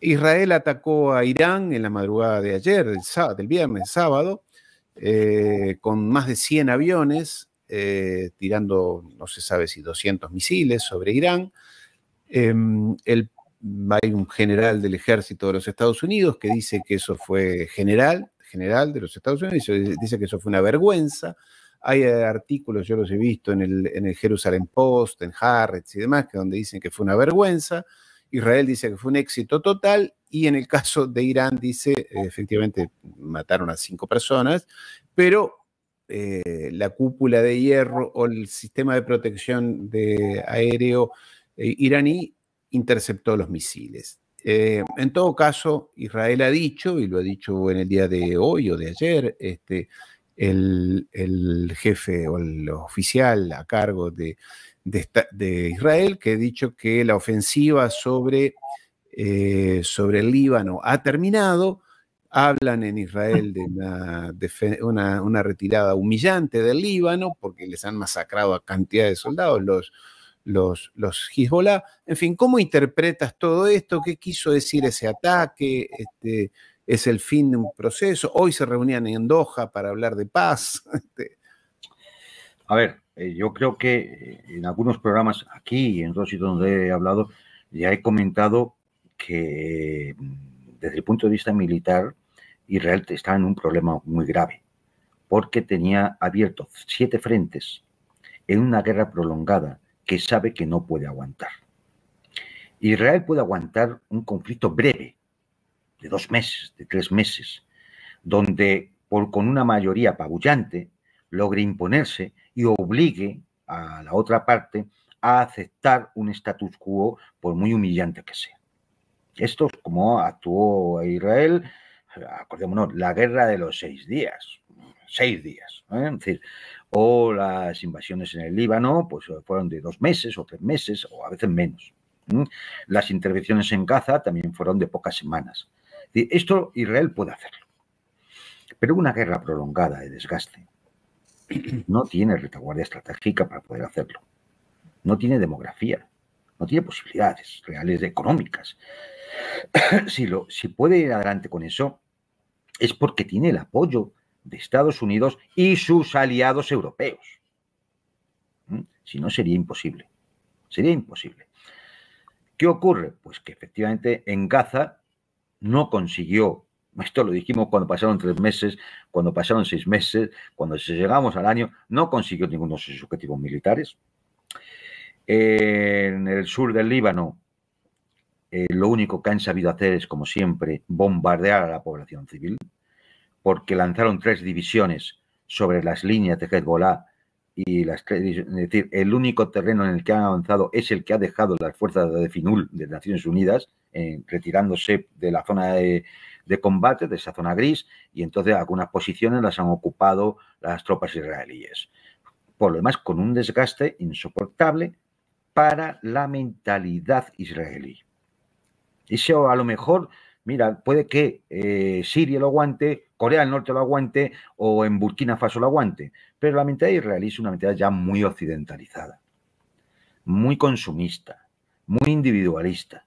Israel atacó a Irán en la madrugada de ayer, del, del viernes, sábado, eh, con más de 100 aviones, eh, tirando, no se sabe si 200 misiles sobre Irán. Em, hay un general del ejército de los Estados Unidos que dice que eso fue general, general de los Estados Unidos, dice que eso fue una vergüenza. Hay artículos, yo los he visto en el, en el Jerusalem Post, en Harrods y demás, que donde dicen que fue una vergüenza. Israel dice que fue un éxito total y en el caso de Irán dice, efectivamente, mataron a cinco personas, pero eh, la cúpula de hierro o el sistema de protección de aéreo eh, iraní interceptó los misiles. Eh, en todo caso, Israel ha dicho, y lo ha dicho en el día de hoy o de ayer, este, el, el jefe o el oficial a cargo de de, Israel, que ha dicho que la ofensiva sobre, eh, sobre el Líbano ha terminado. Hablan en Israel de una, una, retirada humillante del Líbano, porque les han masacrado a cantidad de soldados los, los, los Hezbollah. En fin, ¿cómo interpretas todo esto? ¿Qué quiso decir ese ataque? Este, ¿Es el fin de un proceso? Hoy se reunían en Doha para hablar de paz. Este, a ver, eh, yo creo que eh, en algunos programas aquí y en otros sitios donde he hablado, ya he comentado que mm, desde el punto de vista militar, Israel está en un problema muy grave, porque tenía abierto siete frentes en una guerra prolongada que sabe que no puede aguantar. Israel puede aguantar un conflicto breve, de dos meses, de tres meses, donde por, con una mayoría apabullante logre imponerse y obligue a la otra parte a aceptar un status quo por muy humillante que sea. Esto es como actuó Israel, acordémonos, la guerra de los seis días, seis días, ¿eh? decir, o las invasiones en el Líbano, pues fueron de dos meses o tres meses, o a veces menos. Las intervenciones en Gaza también fueron de pocas semanas. Esto Israel puede hacerlo. Pero una guerra prolongada de desgaste, no tiene retaguardia estratégica para poder hacerlo. No tiene demografía, no tiene posibilidades reales económicas. si, lo, si puede ir adelante con eso, es porque tiene el apoyo de Estados Unidos y sus aliados europeos. ¿Mm? Si no, sería imposible. Sería imposible. ¿Qué ocurre? Pues que efectivamente en Gaza no consiguió esto lo dijimos cuando pasaron tres meses, cuando pasaron seis meses, cuando llegamos al año, no consiguió ninguno de sus objetivos militares. En el sur del Líbano, eh, lo único que han sabido hacer es, como siempre, bombardear a la población civil, porque lanzaron tres divisiones sobre las líneas de Hezbollah y las es decir, el único terreno en el que han avanzado es el que ha dejado las fuerzas de FINUL de Naciones Unidas, eh, retirándose de la zona de, de combate, de esa zona gris, y entonces algunas posiciones las han ocupado las tropas israelíes. Por lo demás, con un desgaste insoportable para la mentalidad israelí. Eso a lo mejor, mira, puede que eh, Siria lo aguante, Corea del Norte lo aguante o en Burkina Faso lo aguante, pero la mentalidad israelí es una mentalidad ya muy occidentalizada, muy consumista, muy individualista,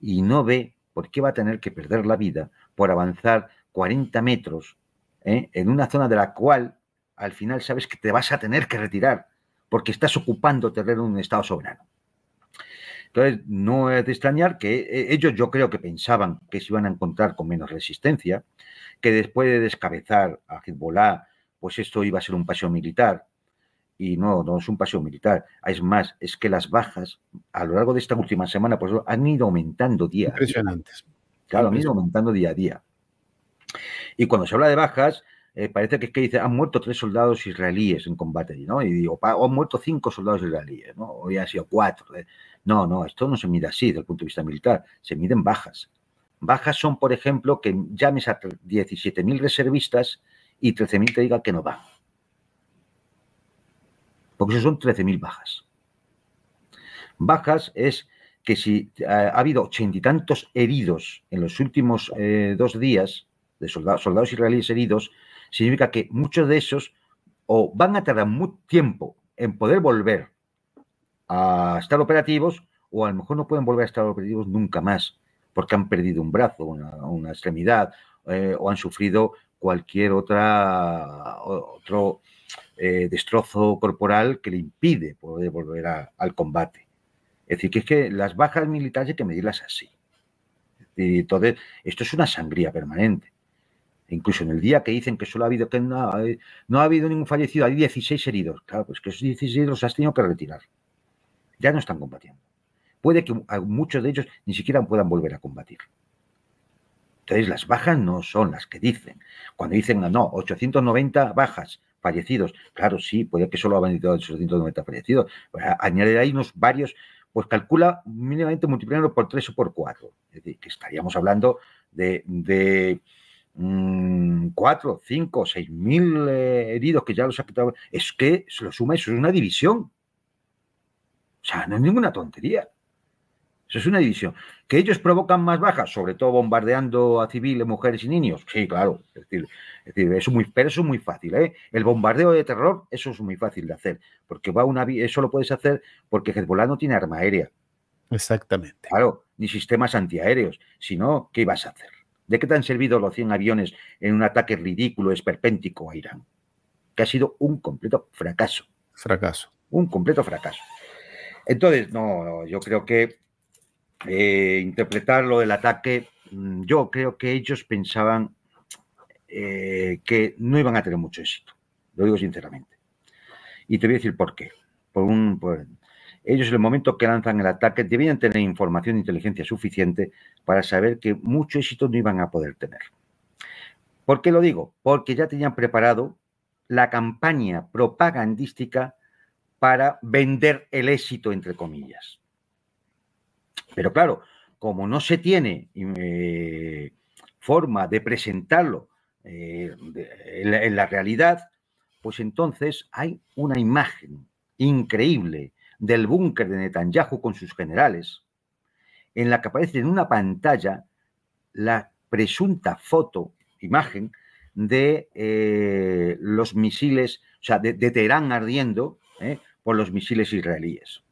y no ve por qué va a tener que perder la vida por avanzar 40 metros ¿eh? en una zona de la cual al final sabes que te vas a tener que retirar porque estás ocupando terreno en un Estado soberano. Entonces, no es de extrañar que eh, ellos yo creo que pensaban que se iban a encontrar con menos resistencia, que después de descabezar a Hezbollah, pues esto iba a ser un paseo militar. Y no, no es un paseo militar. Es más, es que las bajas a lo largo de esta última semana pues, han ido aumentando día. Impresionantes. Claro, mismo aumentando día a día. Y cuando se habla de bajas, eh, parece que es que dice, han muerto tres soldados israelíes en combate, ¿no? Y digo, o han muerto cinco soldados israelíes, ¿no? Hoy han sido cuatro. ¿eh? No, no, esto no se mide así desde el punto de vista militar, se miden bajas. Bajas son, por ejemplo, que llames a 17.000 reservistas y 13.000 te digan que no van. Porque eso son 13.000 bajas. Bajas es que si ha habido ochenta y tantos heridos en los últimos eh, dos días, de soldados, soldados israelíes heridos, significa que muchos de esos o van a tardar mucho tiempo en poder volver a estar operativos o a lo mejor no pueden volver a estar operativos nunca más porque han perdido un brazo, una, extremidad, eh, o han sufrido cualquier otra, otro eh, destrozo corporal que le impide poder volver al combate. Es decir, que es que las bajas militares hay que medirlas así. entonces, esto es una sangría permanente. Incluso en el día que dicen que solo ha habido, que no, ha habido ningún fallecido, hay 16 heridos. Claro, pues que esos 16 los has tenido que retirar. Ya no están combatiendo. Puede que muchos de ellos ni siquiera puedan volver a combatir. Entonces, las bajas no son las que dicen. Cuando dicen, no, 890 bajas, fallecidos. Claro, sí, puede que solo hayan habido 890 fallecidos. Añadir ahí unos varios, pues calcula mínimamente multiplicando por 3 o por 4. Es decir, que estaríamos hablando de, de 4, 5, 6 mil eh, heridos que ya los ha quitado. Es que se lo suma, eso es una división. O sea, no es ninguna tontería. Eso es una división. ¿Que ellos provocan más bajas, sobre todo bombardeando a civiles, mujeres y niños? Sí, claro. Es decir, eso, muy, pero eso es muy fácil. ¿eh? El bombardeo de terror, eso es muy fácil de hacer. Porque va una, eso lo puedes hacer porque Hezbollah no tiene arma aérea. Exactamente. Claro, ni sistemas antiaéreos. Si no, ¿qué ibas a hacer? ¿De qué te han servido los 100 aviones en un ataque ridículo, esperpéntico a Irán? Que ha sido un completo fracaso. Fracaso. Un completo fracaso. Entonces, no yo creo que eh, interpretar lo del ataque, mm, yo creo que ellos pensaban eh, que no iban a tener mucho éxito. Lo digo sinceramente. Y te voy a decir por qué. Por un, ellos en el momento que lanzan el ataque debían tener información e inteligencia suficiente para saber que mucho éxito no iban a poder tener. ¿Por qué lo digo? Porque ya tenían preparado la campaña propagandística para vender el éxito, entre comillas. Pero claro, como no se tiene eh, forma de presentarlo eh, en, la, realidad, pues entonces hay una imagen increíble del búnker de Netanyahu con sus generales, en la que aparece en una pantalla la presunta foto, imagen, de eh, los misiles, o sea, de, Teherán ardiendo por los misiles israelíes.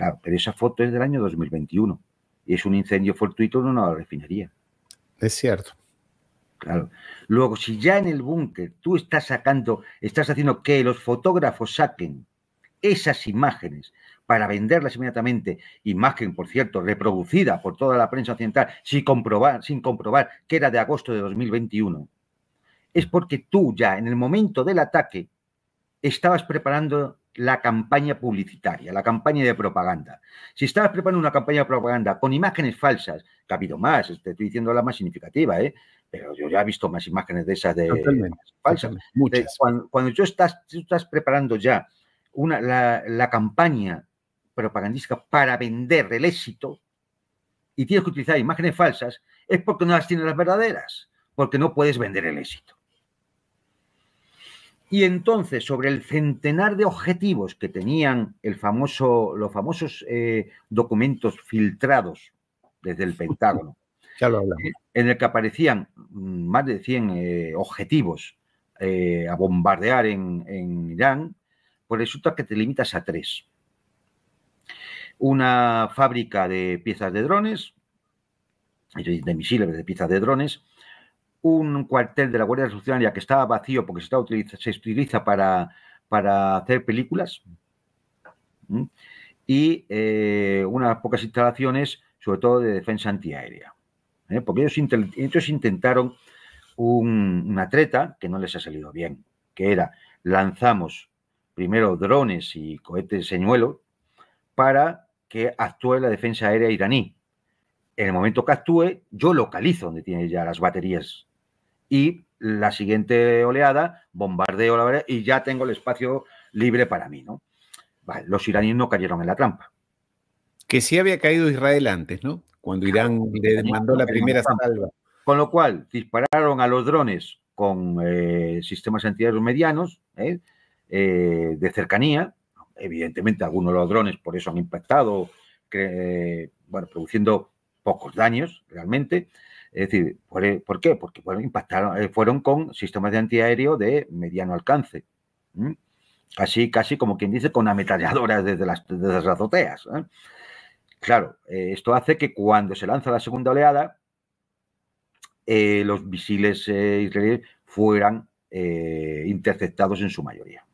Claro, pero esa foto es del año 2021 y es un incendio fortuito en una refinería. Es cierto. Claro. Luego, si ya en el búnker tú estás sacando, estás haciendo que los fotógrafos saquen esas imágenes para venderlas inmediatamente, imagen, por cierto, reproducida por toda la prensa occidental sin comprobar, sin comprobar que era de agosto de 2021, es porque tú ya en el momento del ataque estabas preparando la campaña publicitaria, la campaña de propaganda. Si estabas preparando una campaña de propaganda con imágenes falsas, que ha habido más, te estoy diciendo la más significativa, ¿eh? pero yo ya he visto más imágenes de esas de falsas. Muchas. cuando, tú, estás, estás preparando ya una, la, la campaña propagandística para vender el éxito y tienes que utilizar imágenes falsas, es porque no las tienes las verdaderas, porque no puedes vender el éxito. Y entonces, sobre el centenar de objetivos que tenían el famoso, los famosos eh, documentos filtrados desde el Pentágono, eh, en el que aparecían mm, más de 100 eh, objetivos a bombardear en, Irán, pues resulta que te limitas a tres. Una fábrica de piezas de drones, de misiles de piezas de drones, un cuartel de la Guardia Revolucionaria que estaba vacío porque se, está utiliza, se utiliza para, para hacer películas y eh, unas pocas instalaciones, sobre todo de defensa antiaérea. ¿eh? Porque ellos, intentaron una treta que no les ha salido bien, que era lanzamos primero drones y cohetes señuelo para que actúe la defensa aérea iraní. En el momento que actúe, yo localizo donde tiene ya las baterías y la siguiente oleada, bombardeo la y ya tengo el espacio libre para mí, ¿no? los iraníes no cayeron en la trampa. Que sí había caído Israel antes, ¿no? Cuando Irán le mandó la primera salva. Con lo cual, dispararon a los drones con eh, sistemas antiaéreos medianos, ¿eh? Eh, de cercanía. Evidentemente, algunos de los drones por eso han impactado, bueno, produciendo pocos daños realmente. Es decir, ¿por, qué? Porque impactaron, eh, fueron con sistemas de antiaéreo de mediano alcance. Así, casi como quien dice, con ametralladoras desde las, desde las azoteas. Claro, eh, esto hace que cuando se lanza la segunda oleada, eh, los misiles eh, israelíes fueran interceptados en su mayoría.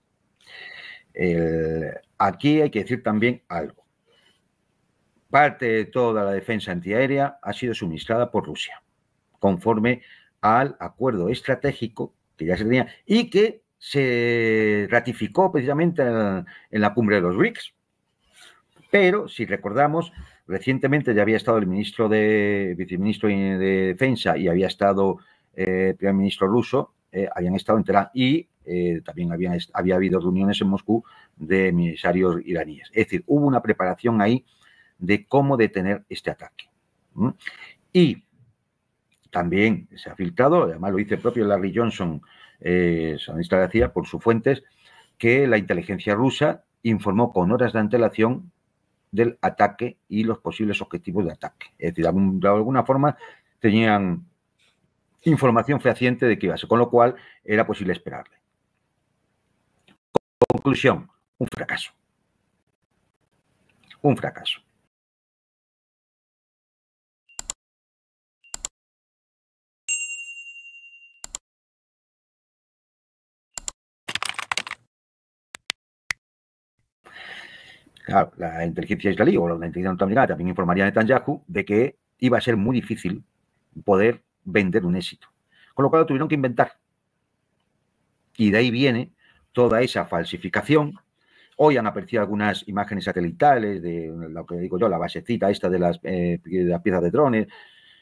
aquí hay que decir también algo. Parte de toda la defensa antiaérea ha sido suministrada por Rusia, conforme al acuerdo estratégico que ya se tenía y que se ratificó precisamente en la cumbre de los BRICS. Pero, si recordamos, recientemente ya había estado el ministro de viceministro de Defensa y había estado eh, el primer ministro ruso, eh, habían estado en Teherán y eh, también había, había habido reuniones en Moscú de emisarios iraníes. Es decir, hubo una preparación ahí de cómo detener este ataque. Y también se ha filtrado, además lo dice el propio Larry Johnson, eh, ministra García, por sus fuentes, que la inteligencia rusa informó con horas de antelación del ataque y los posibles objetivos de ataque. Es decir, de alguna forma tenían información fehaciente de que iba a ser, con lo cual era posible esperarle. Conclusión, un fracaso. Un fracaso. La inteligencia israelí o la inteligencia norteamericana también informaría a Netanyahu de que iba a ser muy difícil poder vender un éxito. Con lo cual lo tuvieron que inventar. Y de ahí viene toda esa falsificación. Hoy han aparecido algunas imágenes satelitales de lo que digo yo, la basecita esta de las, eh, de las piezas de drones,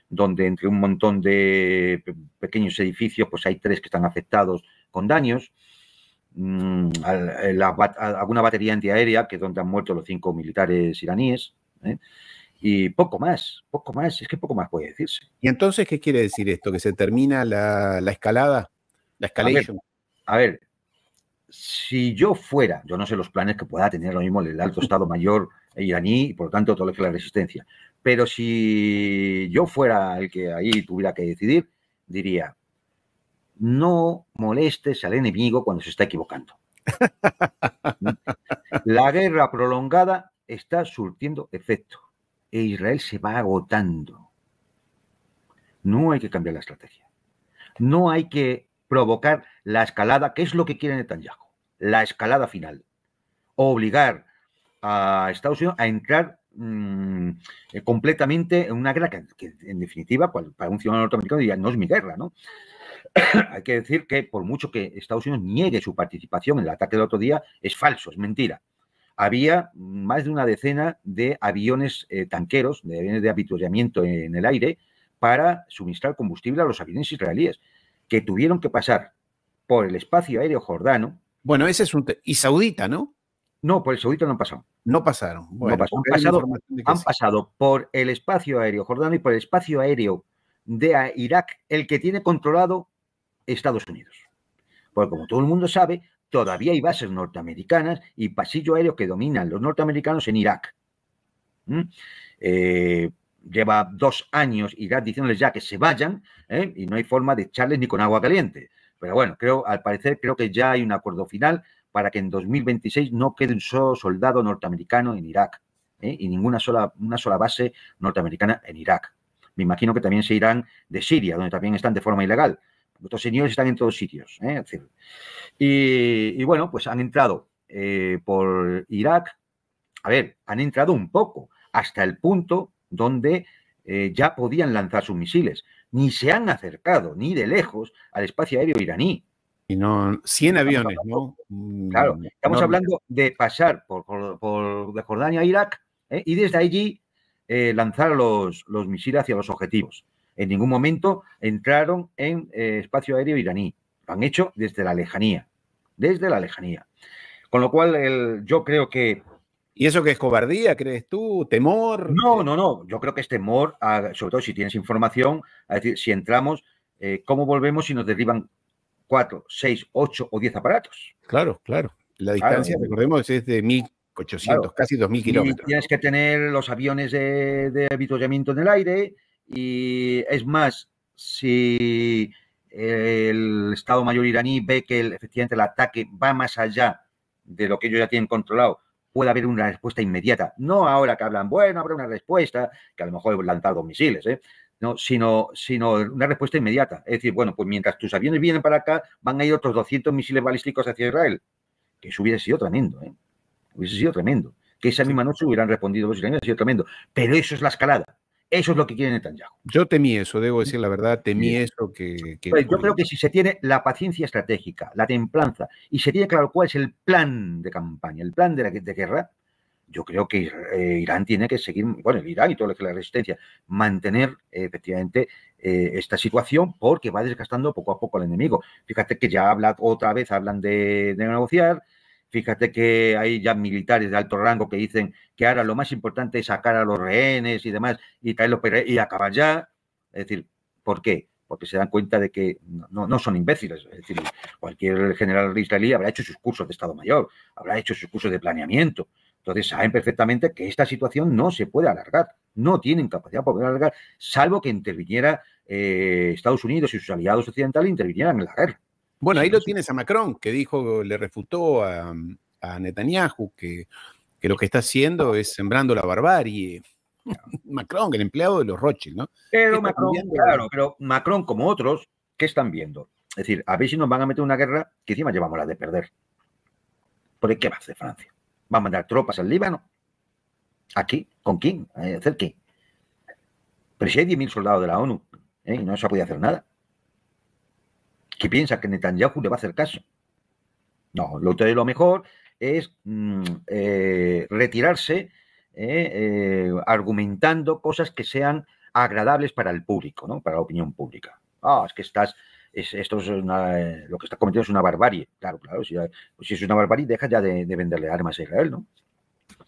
donde entre un montón de pequeños edificios, pues hay tres que están afectados con daños. Mm, alguna batería antiaérea, que es donde han muerto los cinco militares iraníes, ¿eh? y poco más, poco más, es que poco más puede decirse. ¿Y entonces qué quiere decir esto? ¿Que se termina la, escalada? ¿La escalation? A ver, si yo fuera, yo no sé los planes que pueda tener lo mismo el alto Estado Mayor iraní y por lo tanto todo lo que la resistencia, pero si yo fuera el que ahí tuviera que decidir, diría, no molestes al enemigo cuando se está equivocando. La guerra prolongada está surtiendo efecto e Israel se va agotando. No hay que cambiar la estrategia. No hay que provocar la escalada, que es lo que quiere Netanyahu, la escalada final. Obligar a Estados Unidos a entrar mm, completamente en una guerra que, en definitiva, para un ciudadano norteamericano diría, no es mi guerra, ¿no? Hay que decir que por mucho que Estados Unidos niegue su participación en el ataque del otro día, es falso, es mentira. Había más de una decena de aviones eh, tanqueros, de aviones de avituallamiento en el aire, para suministrar combustible a los aviones israelíes, que tuvieron que pasar por el espacio aéreo jordano. Bueno, ese es un... y saudita, ¿no? No, por el saudita no han pasado. No pasaron. Han, pasado, han pasado por el espacio aéreo jordano y por el espacio aéreo de Irak, el que tiene controlado Estados Unidos. Porque como todo el mundo sabe, todavía hay bases norteamericanas y pasillo aéreo que dominan los norteamericanos en Irak. ¿Mm? Eh, lleva dos años Irak diciéndoles ya que se vayan ¿eh? y no hay forma de echarles ni con agua caliente. Pero bueno, creo, al parecer creo que ya hay un acuerdo final para que en 2026 no quede un solo soldado norteamericano en Irak ¿eh? y ninguna sola, una sola base norteamericana en Irak. Me imagino que también se irán de Siria, donde también están de forma ilegal. Estos señores están en todos sitios. ¿eh? y, bueno, pues han entrado eh, por Irak. A ver, han entrado un poco, hasta el punto donde eh, ya podían lanzar sus misiles. Ni se han acercado, ni de lejos, al espacio aéreo iraní. Y no, 100 aviones, ¿no? Mm, claro, estamos hablando de pasar por, de Jordania a Irak y desde allí lanzar los, los misiles hacia los objetivos en ningún momento entraron en eh, espacio aéreo iraní. Lo han hecho desde la lejanía, desde la lejanía. Con lo cual, yo creo que... ¿Y eso qué es cobardía, crees tú? ¿Temor? No, no, no. Yo creo que es temor, sobre todo si tienes información, a decir, si entramos, eh, ¿cómo volvemos si nos derriban cuatro, seis, ocho o diez aparatos? Claro, claro. La distancia, recordemos, es de 1.800, casi 2.000 kilómetros. tienes que tener los aviones de, de avituallamiento en el aire, y es más, si el Estado Mayor iraní ve que efectivamente el ataque va más allá de lo que ellos ya tienen controlado, pueda haber una respuesta inmediata. No ahora que hablan, bueno, habrá una respuesta, que a lo mejor lanzar dos misiles, ¿eh? no, sino, sino una respuesta inmediata. Es decir, bueno, pues mientras tus aviones vienen para acá, van a ir otros 200 misiles balísticos hacia Israel. Que eso hubiese sido tremendo, ¿eh? Hubiese sido tremendo. Que esa misma noche hubieran respondido los israelíes, ha sido tremendo. Pero eso es la escalada. Eso es lo que quiere Netanyahu. Yo temí eso, debo decir la verdad, temí eso que... Pues yo creo que si se tiene la paciencia estratégica, la templanza, y se tiene claro cuál es el plan de campaña, el plan de, la, de guerra, yo creo que eh, Irán tiene que seguir, bueno, el Irán y todo lo que es la resistencia, mantener efectivamente eh, esta situación porque va desgastando poco a poco al enemigo. Fíjate que ya habla otra vez, hablan de negociar, Fíjate que hay ya militares de alto rango que dicen que ahora lo más importante es sacar a los rehenes y demás y traerlos y acabar ya. Es decir, ¿por qué? Porque se dan cuenta de que no, son imbéciles. Es decir, cualquier general israelí habrá hecho sus cursos de Estado Mayor, habrá hecho sus cursos de planeamiento. Entonces saben perfectamente que esta situación no se puede alargar, no tienen capacidad para poder alargar, salvo que interviniera eh, Estados Unidos y sus aliados occidentales intervinieran en la guerra. Bueno, ahí lo tienes a Macron, que dijo, le refutó a, Netanyahu que, lo que está haciendo es sembrando la barbarie. Macron, el empleado de los Rothschild, ¿no? Pero Macron, claro, pero Macron, como otros, ¿qué están viendo? Es decir, a ver si nos van a meter una guerra que encima llevamos la de perder. ¿Por qué va a hacer Francia? ¿Va a mandar tropas al Líbano? ¿Aquí? ¿Con quién? ¿Hacer qué? Pero si hay 10.000 soldados de la ONU, ¿eh? no se puede hacer nada piensa que Netanyahu le va a hacer caso. No, lo, lo mejor es mm, eh, retirarse eh, eh, argumentando cosas que sean agradables para el público, ¿no? para la opinión pública. Ah, es que estás, esto es lo que está cometiendo es una barbarie. Claro, claro, si, es una barbarie, deja ya de, de, venderle armas a Israel, ¿no?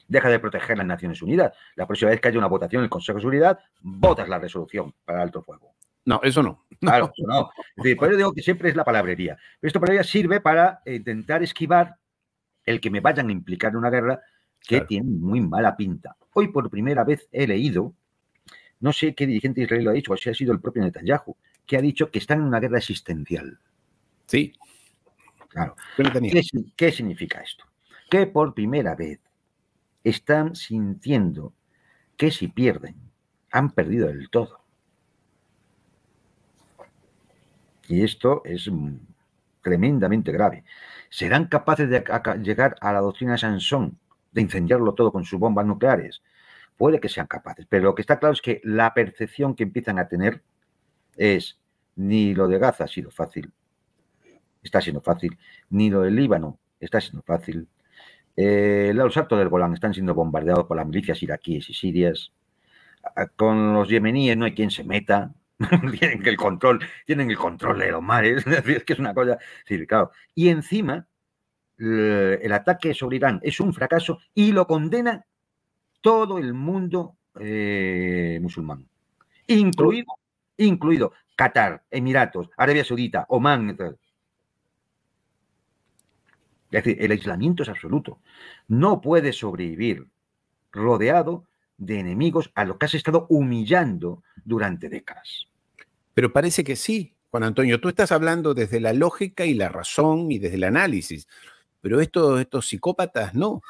Deja de proteger las Naciones Unidas. La próxima vez que haya una votación en el Consejo de Seguridad, votas la resolución para alto fuego. No, eso no. Claro, no. por eso digo que siempre es la palabrería. Pero esta palabrería sirve para intentar esquivar el que me vayan a implicar en una guerra que tiene muy mala pinta. Hoy por primera vez he leído, no sé qué dirigente israelí lo ha dicho, o si ha sido el propio Netanyahu, que ha dicho que están en una guerra existencial. Sí. Claro. ¿Qué, ¿Qué significa esto? Que por primera vez están sintiendo que si pierden, han perdido del todo. Y esto es tremendamente grave. ¿Serán capaces de llegar a la doctrina Sansón, de incendiarlo todo con sus bombas nucleares? Puede que sean capaces, pero lo que está claro es que la percepción que empiezan a tener es ni lo de Gaza ha sido fácil, está siendo fácil, ni lo del Líbano está siendo fácil. Eh, los altos del Golán están siendo bombardeados por las milicias iraquíes y sirias. Con los yemeníes no hay quien se meta, tienen el control, tienen el control de los mares, es que es una cosa, sí. Y encima, el ataque sobre Irán es un fracaso y lo condena todo el mundo eh, musulmán, incluido, incluido Qatar, Emiratos, Arabia Saudita, Omán, etc. Es decir, el aislamiento es absoluto. No puede sobrevivir rodeado de enemigos a los que has estado humillando durante décadas. Pero parece que sí, Juan Antonio. Tú estás hablando desde la lógica y la razón y desde el análisis, pero estos, estos psicópatas no.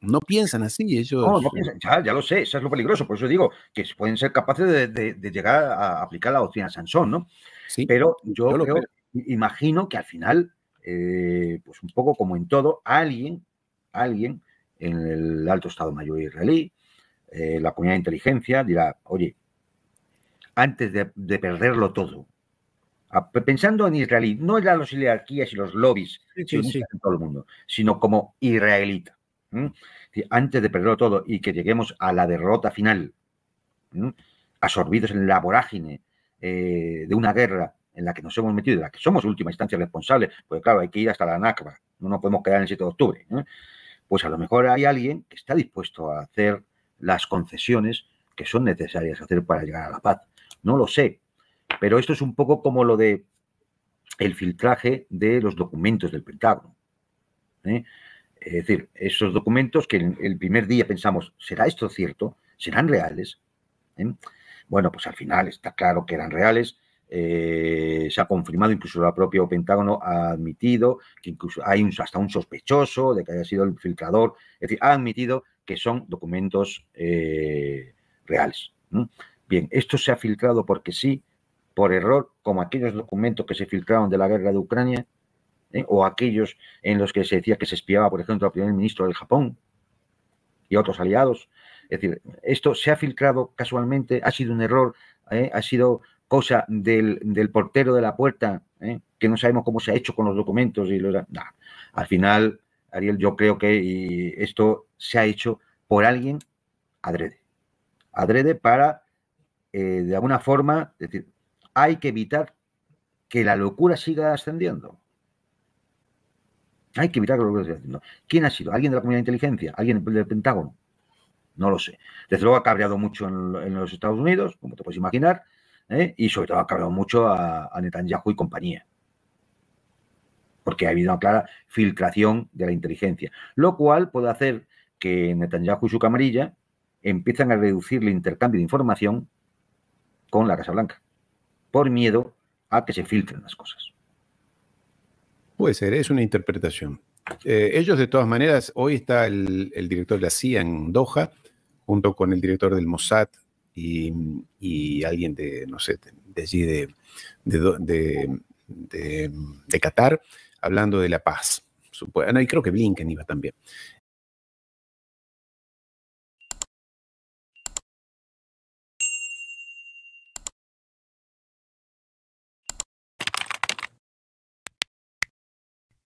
No piensan así, ellos. No, no piensan, ya, lo sé, eso es lo peligroso. Por eso digo que pueden ser capaces de, llegar a aplicar la doctrina Sansón, ¿no? Sí, pero yo, creo, imagino que al final, eh, pues un poco como en todo, alguien, alguien en el alto Estado Mayor israelí, eh, la comunidad de inteligencia dirá, oye, antes de, perderlo todo, pensando en israelí, no en las oligarquías y los lobbies en todo el mundo, sino como israelita. Antes de perderlo todo y que lleguemos a la derrota final, absorbidos en la vorágine eh, de una guerra en la que nos hemos metido, en la que somos última instancia responsables, porque claro, hay que ir hasta la NACBA, no nos podemos quedar en el 7 de octubre. Pues a lo mejor hay alguien que está dispuesto a hacer las concesiones que son necesarias hacer para llegar a la paz. No lo sé, pero esto es un poco como lo de el filtraje de los documentos del Pentágono. ¿eh? Es decir, esos documentos que el primer día pensamos, ¿será esto cierto? ¿Serán reales? ¿Eh? Bueno, pues al final está claro que eran reales. eh, se ha confirmado, incluso el propio Pentágono ha admitido que incluso hay hasta un sospechoso de que haya sido el filtrador, es decir, ha admitido que son documentos eh, reales. Bien, esto se ha filtrado porque sí, por error, como aquellos documentos que se filtraron de la guerra de Ucrania, ¿eh? o aquellos en los que se decía que se espiaba, por ejemplo, al primer ministro del Japón y otros aliados. Es decir, esto se ha filtrado casualmente, ha sido un error, ha sido cosa del, portero de la puerta, ¿eh? que no sabemos cómo se ha hecho con los documentos y los... Al final, Ariel, yo creo que esto se ha hecho por alguien adrede. Adrede para, eh, de alguna forma, decir, hay que evitar que la locura siga ascendiendo. Hay que evitar que la locura siga ascendiendo. ¿Quién ha sido? ¿Alguien de la comunidad de inteligencia? ¿Alguien del Pentágono? No lo sé. Desde luego ha cabreado mucho en los Estados Unidos, como te puedes imaginar, ¿eh? y sobre todo ha cargado mucho a, Netanyahu y compañía. Porque ha habido una clara filtración de la inteligencia, lo cual puede hacer que Netanyahu y su camarilla empiezan a reducir el intercambio de información con la Casa Blanca, por miedo a que se filtren las cosas. Puede ser, es una interpretación. Eh, ellos, de todas maneras, hoy está el, director de la CIA en Doha, junto con el director del Mossad y, alguien de, no sé, de allí de, Qatar, hablando de la paz. y creo que Blinken iba también.